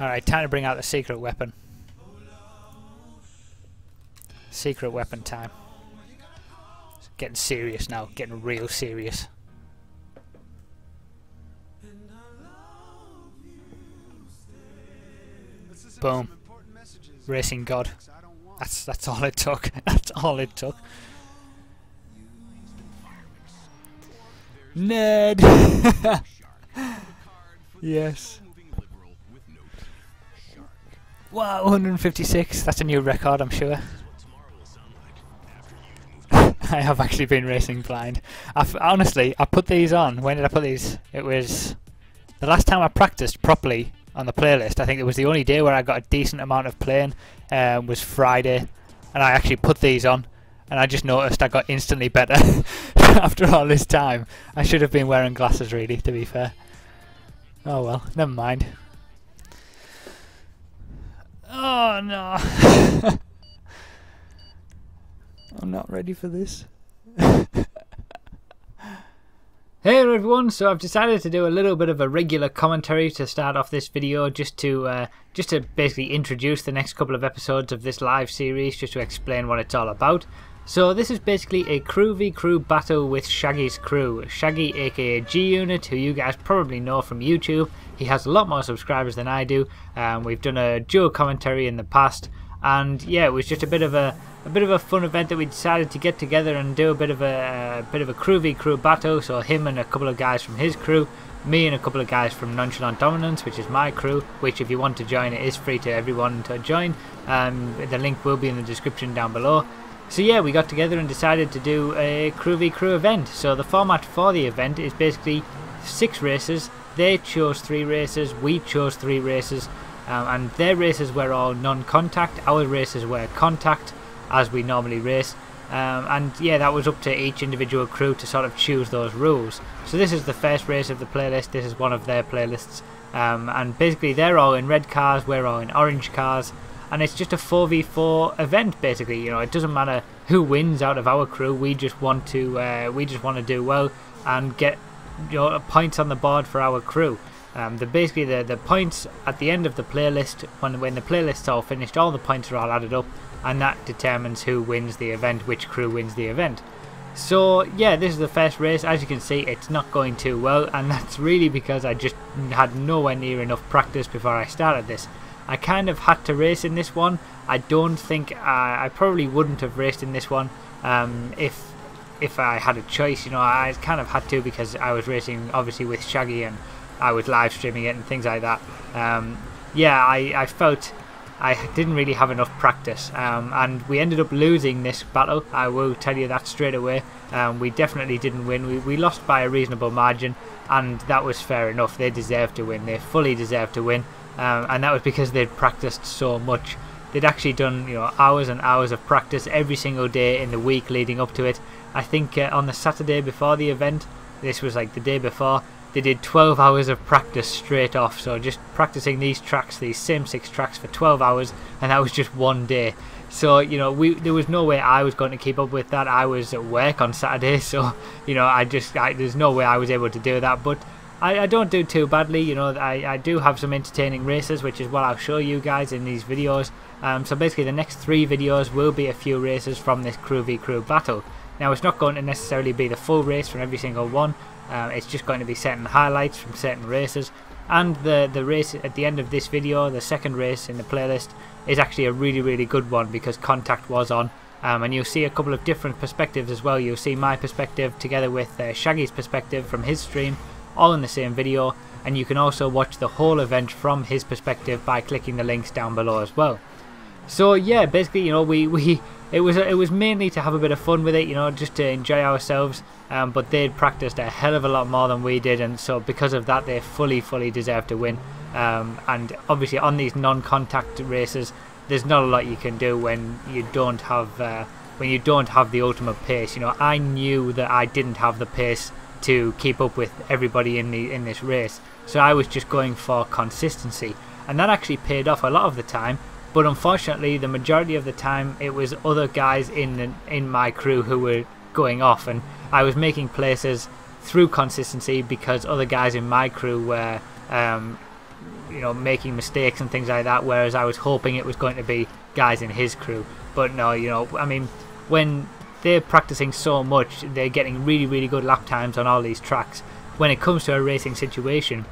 Alright, time to bring out the secret weapon. Secret weapon time. It's getting serious now, getting real serious. Boom. Racing God. That's that's all it took. That's all it took. Ned. yes. Wow, 156. That's a new record, I'm sure. I have actually been racing blind. I've, honestly, I put these on. When did I put these? It was the last time I practiced properly on the playlist. I think it was the only day where I got a decent amount of playing um, was Friday, and I actually put these on, and I just noticed I got instantly better after all this time. I should have been wearing glasses, really, to be fair. Oh well, never mind. Oh no! I'm not ready for this. Hey everyone, so I've decided to do a little bit of a regular commentary to start off this video just to uh, just to basically introduce the next couple of episodes of this live series just to explain what it's all about. So this is basically a crew v crew battle with Shaggy's crew. Shaggy aka G-Unit who you guys probably know from YouTube. He has a lot more subscribers than I do. Um, we've done a duo commentary in the past and yeah it was just a bit of a a bit of a fun event that we decided to get together and do a bit of a, a bit of a crew v crew battle. So him and a couple of guys from his crew, me and a couple of guys from Nonchalant Dominance, which is my crew. Which, if you want to join, it is free to everyone to join. Um, the link will be in the description down below. So yeah, we got together and decided to do a crew v crew event. So the format for the event is basically six races. They chose three races. We chose three races. Um, and their races were all non-contact. Our races were contact as we normally race. Um, and yeah, that was up to each individual crew to sort of choose those rules. So this is the first race of the playlist. This is one of their playlists, um, and basically they're all in red cars, we're all in orange cars, and it's just a 4v4 event. Basically, you know, it doesn't matter who wins out of our crew. We just want to uh, we just want to do well and get you know, points on the board for our crew. Um, the basically the the points at the end of the playlist when when the playlist's all finished, all the points are all added up and that determines who wins the event, which crew wins the event. So yeah, this is the first race. As you can see, it's not going too well, and that's really because I just had nowhere near enough practice before I started this. I kind of had to race in this one. I don't think I, I probably wouldn't have raced in this one um, if if I had a choice. You know, I kind of had to because I was racing obviously with Shaggy and I was live streaming it and things like that. Um, yeah, I, I felt I didn't really have enough practice, um, and we ended up losing this battle. I will tell you that straight away. Um, we definitely didn't win. We, we lost by a reasonable margin, and that was fair enough. They deserved to win. They fully deserved to win, um, and that was because they'd practiced so much. They'd actually done you know hours and hours of practice every single day in the week leading up to it. I think uh, on the Saturday before the event, this was like the day before they did 12 hours of practice straight off. So just practicing these tracks, these same six tracks for 12 hours, and that was just one day. So you know, we there was no way I was going to keep up with that. I was at work on Saturday, so you know, I just I, there's no way I was able to do that. But I, I don't do too badly. You know, I, I do have some entertaining races, which is what I'll show you guys in these videos. Um, so basically, the next three videos will be a few races from this crew v crew battle. Now, it's not going to necessarily be the full race from every single one. Uh, it's just going to be certain highlights from certain races. And the, the race at the end of this video, the second race in the playlist, is actually a really, really good one because Contact was on. Um, and you'll see a couple of different perspectives as well. You'll see my perspective together with uh, Shaggy's perspective from his stream, all in the same video. And you can also watch the whole event from his perspective by clicking the links down below as well. So yeah, basically, you know, we, we it was it was mainly to have a bit of fun with it, you know, just to enjoy ourselves. Um, but they'd practiced a hell of a lot more than we did, and so because of that, they fully, fully deserve to win. Um, and obviously, on these non-contact races, there's not a lot you can do when you don't have uh, when you don't have the ultimate pace. You know, I knew that I didn't have the pace to keep up with everybody in the in this race, so I was just going for consistency, and that actually paid off a lot of the time. But unfortunately, the majority of the time, it was other guys in the, in my crew who were going off, and I was making places through consistency because other guys in my crew were um, you know making mistakes and things like that. Whereas I was hoping it was going to be guys in his crew, but no, you know, I mean, when they're practicing so much, they're getting really really good lap times on all these tracks. When it comes to a racing situation,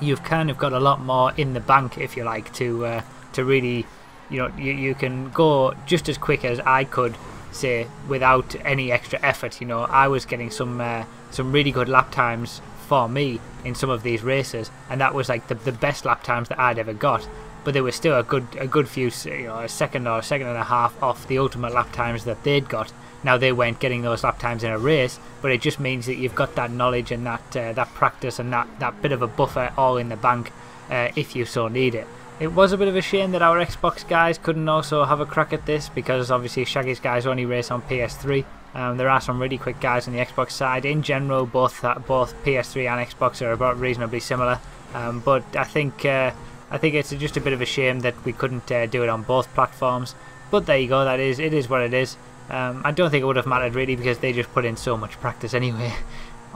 you've kind of got a lot more in the bank, if you like, to uh, to really, you know, you, you can go just as quick as I could say without any extra effort. You know, I was getting some uh, some really good lap times for me in some of these races, and that was like the, the best lap times that I'd ever got. But there was still a good a good few, you know, a second or a second and a half off the ultimate lap times that they'd got. Now they weren't getting those lap times in a race, but it just means that you've got that knowledge and that uh, that practice and that, that bit of a buffer all in the bank uh, if you so need it. It was a bit of a shame that our Xbox guys couldn't also have a crack at this because obviously Shaggy's guys only race on PS3. Um, there are some really quick guys on the Xbox side. In general, both uh, both PS3 and Xbox are about reasonably similar. Um, but I think uh, I think it's just a bit of a shame that we couldn't uh, do it on both platforms. But there you go. That is it is what it is. Um, I don't think it would have mattered really because they just put in so much practice anyway.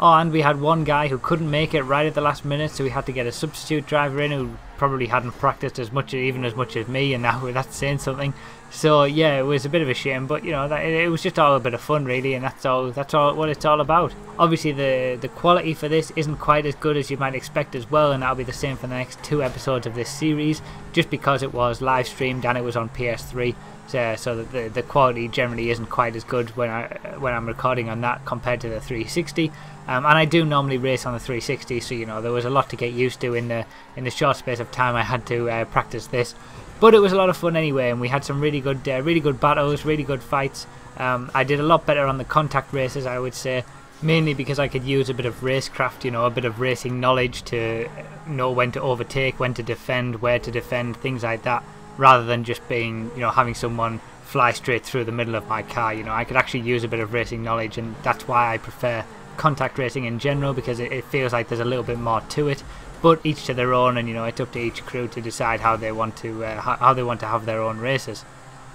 Oh, and we had one guy who couldn't make it right at the last minute, so we had to get a substitute driver in who probably hadn't practiced as much, even as much as me, and now that's saying something. So yeah, it was a bit of a shame, but you know, that, it was just all a bit of fun, really, and that's all. That's all what it's all about. Obviously, the the quality for this isn't quite as good as you might expect as well, and that'll be the same for the next two episodes of this series, just because it was live streamed and it was on PS3. So, so the the quality generally isn't quite as good when I when I'm recording on that compared to the 360. Um, and I do normally race on the 360, so you know there was a lot to get used to in the in the short space of time I had to uh, practice this. But it was a lot of fun anyway, and we had some really good, uh, really good battles, really good fights. Um, I did a lot better on the contact races, I would say, mainly because I could use a bit of racecraft, you know, a bit of racing knowledge to know when to overtake, when to defend, where to defend, things like that, rather than just being, you know, having someone fly straight through the middle of my car. You know, I could actually use a bit of racing knowledge, and that's why I prefer contact racing in general because it, it feels like there's a little bit more to it but each to their own and you know it's up to each crew to decide how they want to uh, how, they want to have their own races.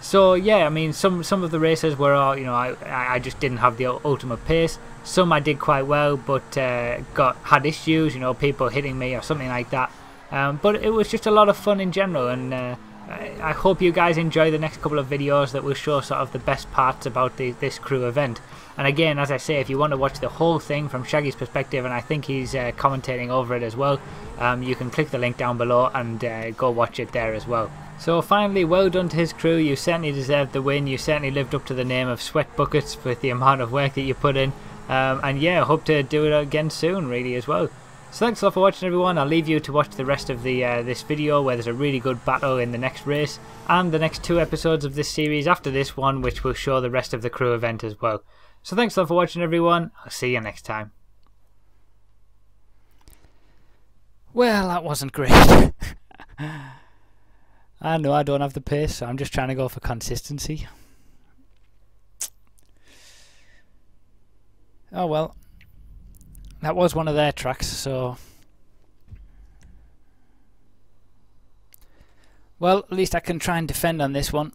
So yeah i mean some some of the races were all you know i i just didn't have the ultimate pace. Some i did quite well but uh, got had issues you know people hitting me or something like that. Um, but it was just a lot of fun in general and uh, I hope you guys enjoy the next couple of videos that will show sort of the best parts about the, this crew event. And again, as I say, if you want to watch the whole thing from Shaggy's perspective, and I think he's uh, commentating over it as well, um, you can click the link down below and uh, go watch it there as well. So finally, well done to his crew. You certainly deserved the win. You certainly lived up to the name of Sweat Buckets with the amount of work that you put in. Um, and yeah, hope to do it again soon, really, as well. So thanks a lot for watching everyone, I'll leave you to watch the rest of the uh, this video where there's a really good battle in the next race and the next two episodes of this series after this one which will show the rest of the crew event as well. So thanks a lot for watching everyone, I'll see you next time. Well, that wasn't great. I know I don't have the pace, so I'm just trying to go for consistency. Oh well that was one of their tracks, so... Well, at least I can try and defend on this one.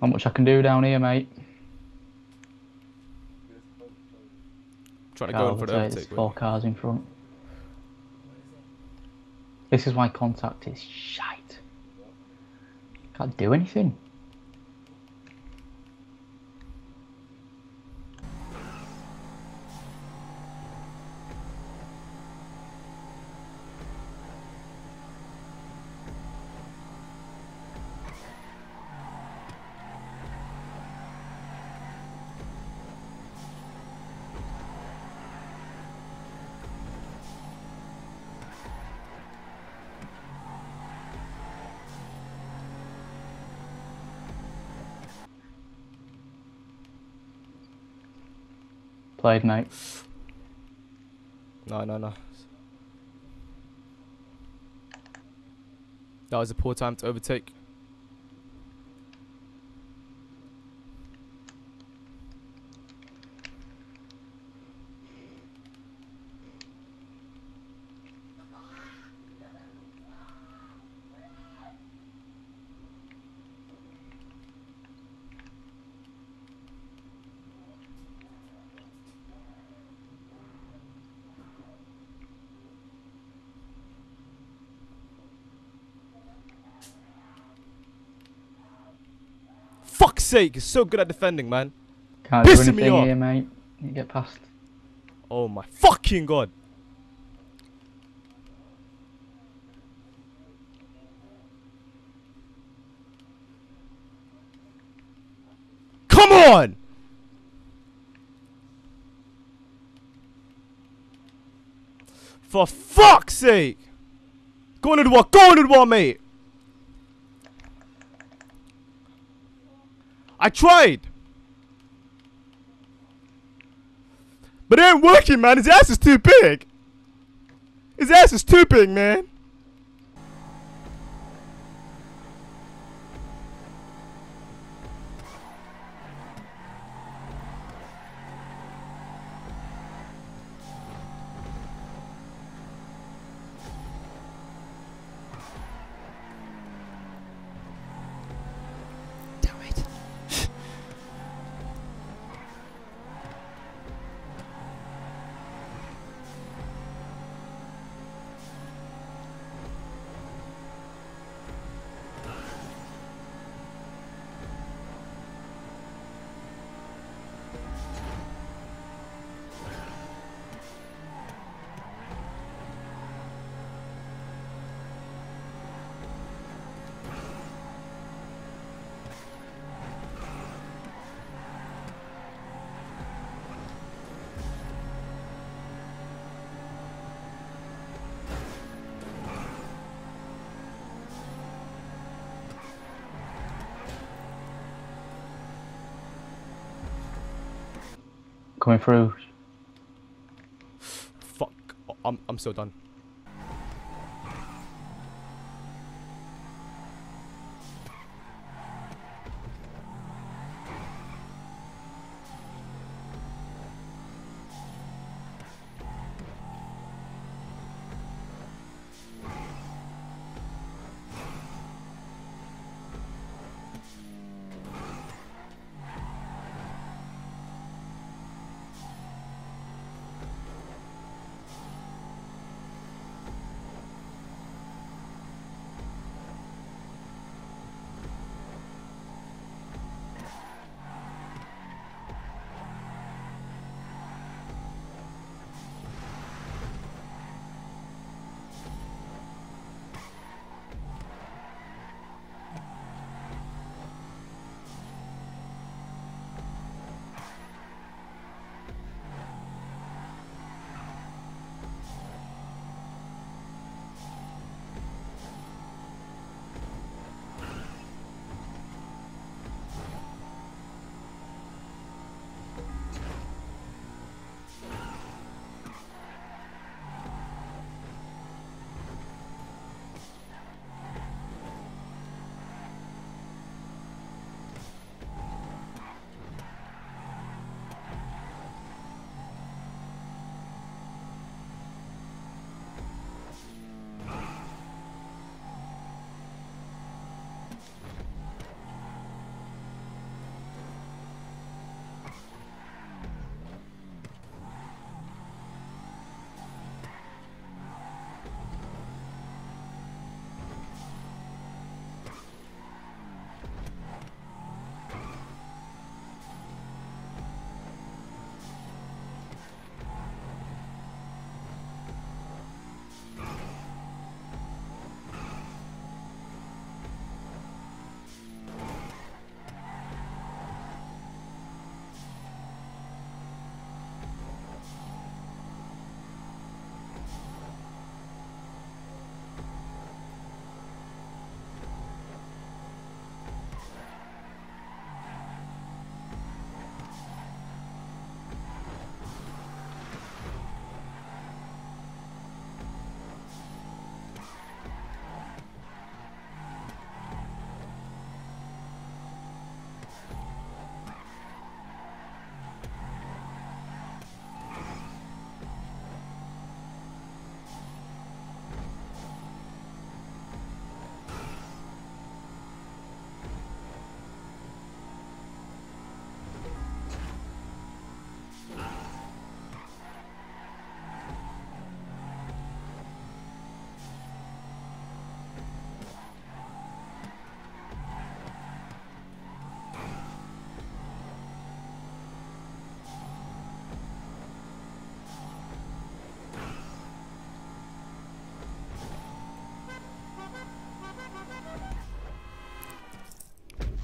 Not much I can do down here, mate. Trying to go for the overtake. Four cars in front. This is why contact is shite. Can't do anything. Played, mate. No, no, no. That was a poor time to overtake. Fuck's sake, he's so good at defending, man. Can't do Pissing me off. here, mate. You get past. Oh my fucking god. Come on! For fuck's sake! Go on, the wall, go on, wall, mate! I tried! But it ain't working, man. His ass is too big. His ass is too big, man. Coming through. Fuck. I'm, I'm so done.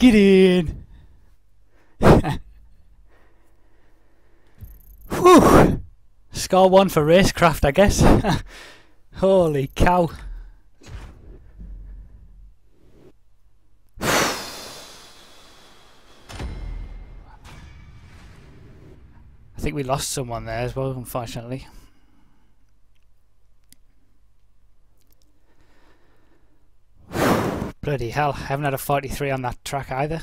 Get in. Whew. Score one for racecraft, I guess. Holy cow. I think we lost someone there as well, unfortunately. Bloody hell, I haven't had a 43 on that track either.